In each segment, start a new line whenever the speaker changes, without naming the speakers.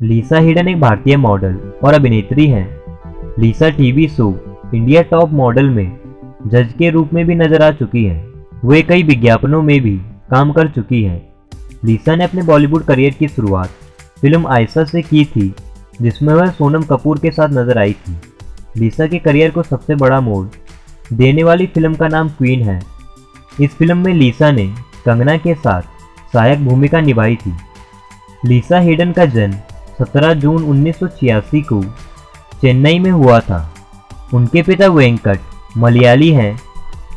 लीसा hidden एक भारतीय model और अभिनेत्री हैं। Lisa TV show India top model में जज के रूप में भी नज़र आ चुकी हैं। वे कई विज्ञापनों में भी काम कर चुकी हैं। लीसा ने अपने बॉलीवुड करियर की शुरुआत फ़िल्म आयशा से की थी, जिसमें वह सोनम कपूर के साथ नज़र आई थी। लीसा के करियर को सबसे बड़ा मोड़ देने वाली फ़िल्म का नाम क्वीन है। इस फ़िल्म में लीसा ने कंगना के साथ सहायक भूमिका निभाई थी। लीसा हेडन का जन्म 17 जून 1986 को चेन्नई में हुआ था। उनके पिता वेंकट मलयाली हैं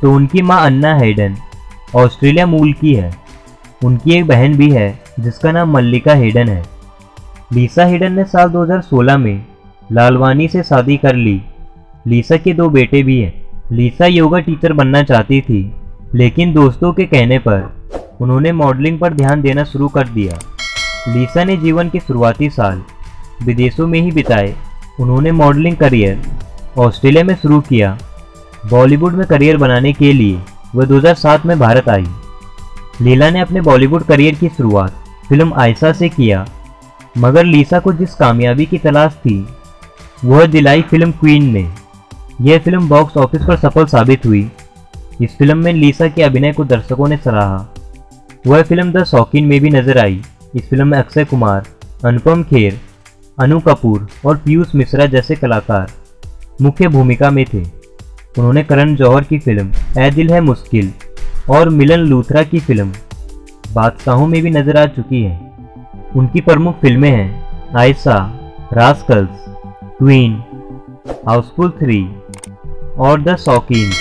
तो उनकी माँ अन्ना हेडन ऑस्ट्रेलिया मूल की है। उनकी एक बहन भी है, जिसका नाम मल्लिका हेडन है। लीसा हेडन ने साल 2016 में लालवानी से शादी कर ली। लीसा के दो बेटे भी हैं। लीसा योगा टीचर बनना चाहती थी, लेकिन दोस्तों के कहने पर उन्होंने मॉडलिंग पर ध्यान देना शुरू कर दिया। लीसा ने जीवन के शुरुआती साल विदेशों में ही बिताए। उन्होंने मॉडलिंग करियर ऑस्ट्रेलिया में शुरू किया। बॉलीवुड में करियर बनाने के लिए वह 2007 में भारत आई। लीला ने अपने बॉलीवुड करियर की शुरुआत फ़िल्म आयशा से किया। मगर लीसा को जिस कामयाबी की तलाश थी, वह दिलाई फ़िल्म क्वीन ने यह फ़िल्म बॉक्स ऑफ़िस पर सफल साबित हुई। इस फ़िल्म में लीसा के अभिनय को दर्शकों ने सराहा। वह फ़िल्म द शौकीन में भी नज़र आई। इस फ़िल्म में अक्षय कुमार, अनुपम खेर, अनु कपूर और पीयूष मिश्रा जैसे कलाकार मुख्य भूमिका में थे। उन्होंने करण जौहर की फ़िल्म ए दिल है मुश्किल और मिलन लूथरा की फ़िल्म बादशाहों में भी नज़र आ चुकी है। उनकी प्रमुख फ़िल्में हैं आयशा रास्कल्स ट्वीन, हाउसफुल थ्री और द शौकीन।